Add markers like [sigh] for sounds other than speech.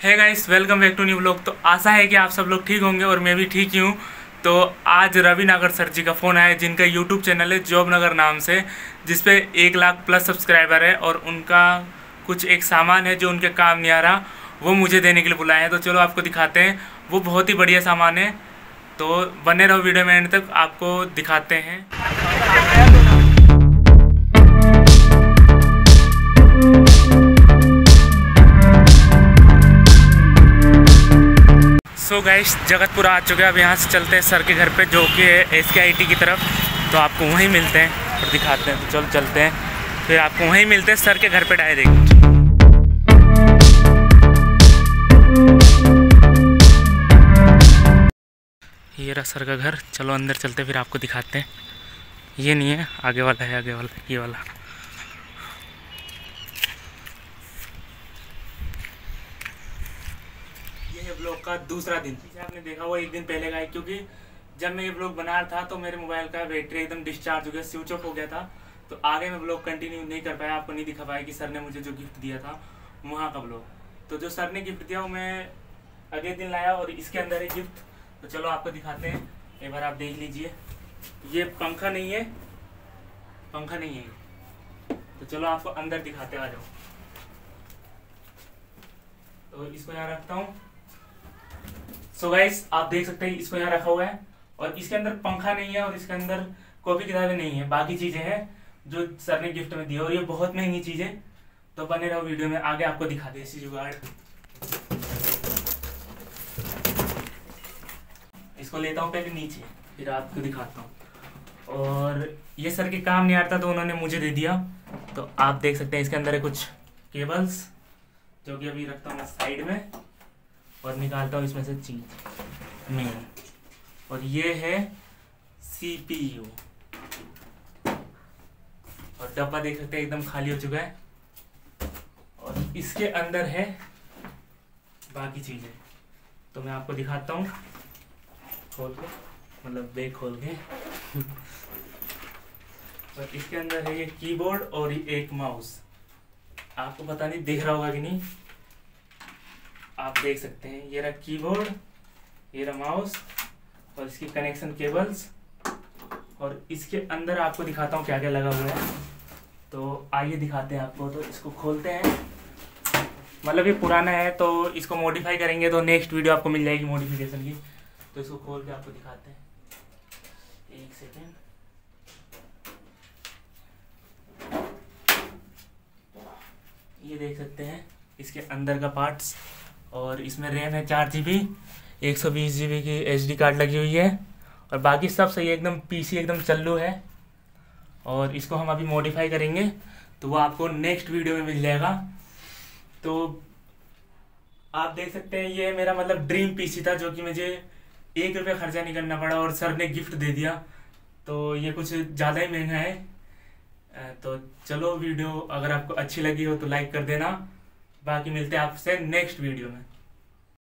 है guys welcome back to new blog तो आशा है कि आप सब लोग ठीक होंगे और मैं भी ठीक ही हूँ। तो आज रवि नागर सर जी का फ़ोन आया जिनका यूट्यूब चैनल है जॉब नगर नाम से, जिस पे एक लाख प्लस सब्सक्राइबर है और उनका कुछ एक सामान है जो उनके काम नहीं आ रहा, वो मुझे देने के लिए बुलाए हैं। तो चलो आपको दिखाते हैं। वो बहुत ही बढ़िया सामान है। तो बने रहो वीडियो में एंड तक, आपको दिखाते हैं। सो गाइस, जगतपुर आ चुके हैं। अब यहाँ से चलते हैं सर के घर पे, जो कि है एस के की तरफ़। तो आपको वहीं मिलते हैं और दिखाते हैं। तो चलो चलते हैं। फिर आपको वहीं मिलते हैं, सर के घर पे डायरेक्ट ये रहा सर का घर। चलो अंदर चलते फिर आपको दिखाते हैं। ये नहीं है, आगे वाला है, आगे वाला, ये वाला। ये ब्लॉग का दूसरा दिन। पीछे आपने देखा वो एक दिन पहले का है, क्योंकि जब मैं ये ब्लॉग बना रहा था तो मेरे मोबाइल का बैटरी एकदम डिस्चार्ज हो गया स्विच ऑफ़ हो गया था। तो आगे मैं ब्लॉग कंटिन्यू नहीं कर पाया, आपको नहीं दिखा पाया कि सर ने मुझे जो गिफ्ट दिया था, वहाँ का ब्लॉग तो जो सर ने गिफ्ट दिया, वो मैं अगले दिन लाया, और इसके अंदर है गिफ्ट तो चलो आपको दिखाते हैं। एक बार आप देख लीजिए। ये पंखा नहीं है। पंखा नहीं है। तो चलो आपको अंदर दिखाते आ जाओ। तो इसको यहाँ रखता हूँ। सो so गाइस आप देख सकते हैं इसको यहाँ रखा हुआ है। और इसके अंदर पंखा नहीं है और इसके अंदर कॉपी किताबें नहीं है। बाकी चीज़ें हैं जो सर ने गिफ्ट में दी और ये बहुत महँगी चीज़ है। तो बने रहो वीडियो में, आगे आपको दिखा दे इसी जुगाड़। इसको लेता हूँ पहले नीचे, फिर आपको दिखाता हूँ। और ये सर के काम नहीं आता तो उन्होंने मुझे दे दिया। तो आप देख सकते हैं, इसके अंदर है कुछ केबल्स जो कि अभी रखता हूँ मैं साइड में। और निकालता हूँ इसमें से चीज़। मेन और ये है सीपीयू और डब्बा देख सकते हैं, एकदम खाली हो चुका है। और इसके अंदर है बाकी चीज़ें। तो मैं आपको दिखाता हूँ। खोल के मतलब बैग खोल के। [laughs] और इसके अंदर है ये कीबोर्ड और ये एक माउस। आपको पता नहीं, दिख रहा होगा कि नहीं? आप देख सकते हैं। ये रहा कीबोर्ड ये रहा माउस और इसकी कनेक्शन केबल्स और इसके अंदर आपको दिखाता हूँ क्या क्या लगा हुआ है। तो आइए दिखाते हैं आपको। तो इसको खोलते हैं। मतलब ये पुराना है तो इसको मॉडिफाई करेंगे तो नेक्स्ट वीडियो आपको मिल जाएगी मॉडिफिकेशन की। तो इसको खोल के आपको दिखाते हैं। एक सेकेंड ये देख सकते हैं, इसके अंदर का पार्ट्स और इसमें रैम है चार जी बी एक सौ बीस जी बी की एच डी कार्ड लगी हुई है और बाकी सब सही एकदम पीसी एकदम चल्लू है। और इसको हम अभी मॉडिफाई करेंगे तो वो आपको नेक्स्ट वीडियो में मिल जाएगा। तो आप देख सकते हैं, ये मेरा मतलब ड्रीम पीसी था, जो कि मुझे एक रुपये खर्चा नहीं करना पड़ा और सर ने गिफ्ट दे दिया। तो ये कुछ ज़्यादा ही महँगा है। तो चलो वीडियो अगर आपको अच्छी लगी हो तो लाइक कर देना। बाकी मिलते हैं आपसे नेक्स्ट वीडियो में।